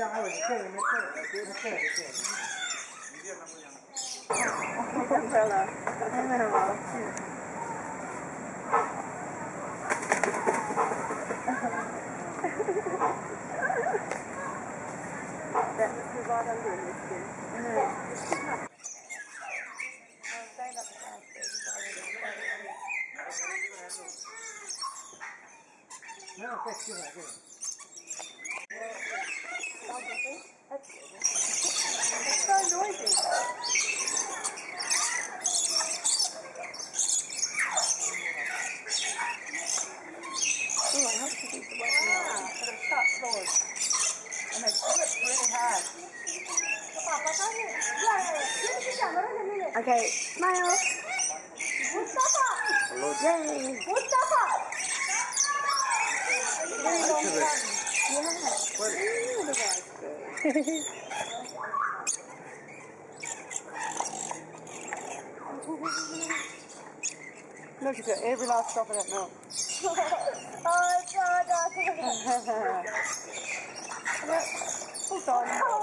像还有客人没客人，别的客人客人。看到了，看到了，去。Okay, smile. Yay. Very long tongue. Yeah. Ooh, the raspberry. Look at every last drop of that milk. Yep. All done.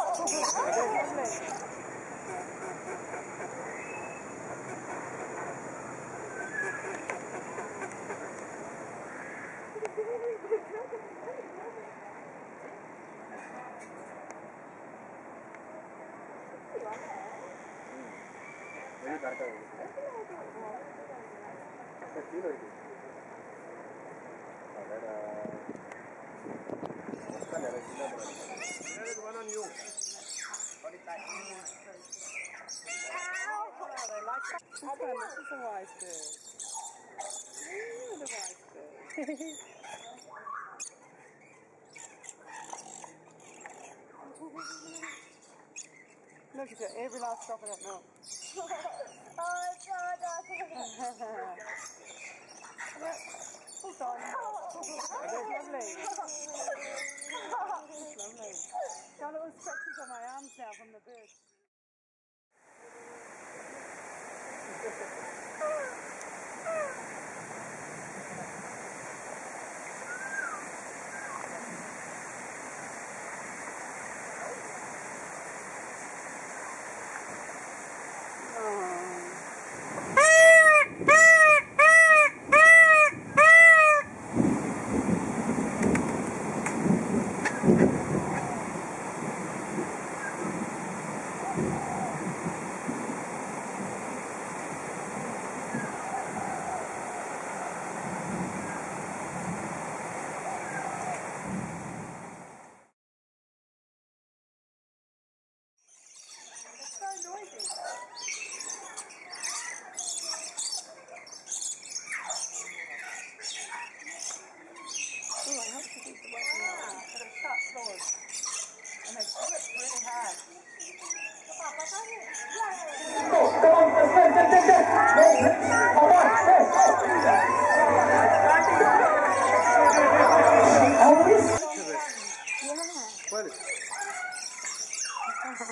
How about Look at every last drop of that milk. Yep. All done. Lovely. Lovely. Got little scratches on my arms now from the bird.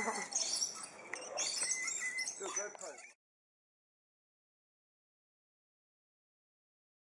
Good, good